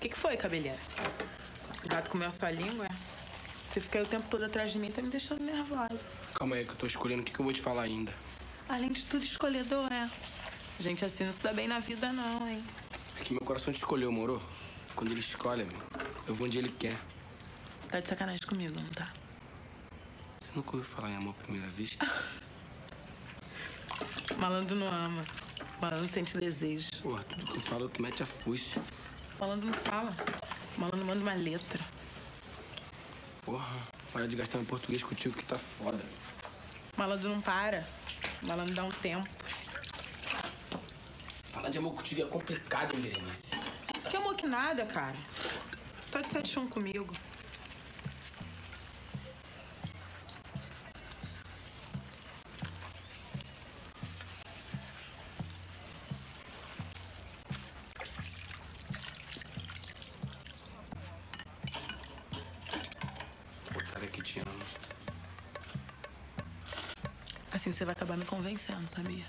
O que, que foi, cabeleira? O gato comeu a sua língua? é? Você fica aí o tempo todo atrás de mim, tá me deixando nervosa. Calma aí que eu tô escolhendo o que, que eu vou te falar ainda. Além de tudo, escolhedor, é. Gente assim não se dá bem na vida, não, hein? É que meu coração te escolheu, moro? Quando ele escolhe, eu vou onde ele quer. Tá de sacanagem comigo, não tá? Você nunca ouviu falar em amor à primeira vista? Malandro não ama. Malandro sente desejo. Porra, tudo que eu falo, tu mete a fuiça. Malandro não fala. Malandro manda uma letra. Porra, para de gastar meu português contigo que tá foda. Malandro não para. Malandro dá um tempo. Falar de amor contigo é complicado, hein, Berenice? Que amor que nada, cara. Tá de sete chão comigo. Otária que te ama. Assim você vai acabar me convencendo, sabia?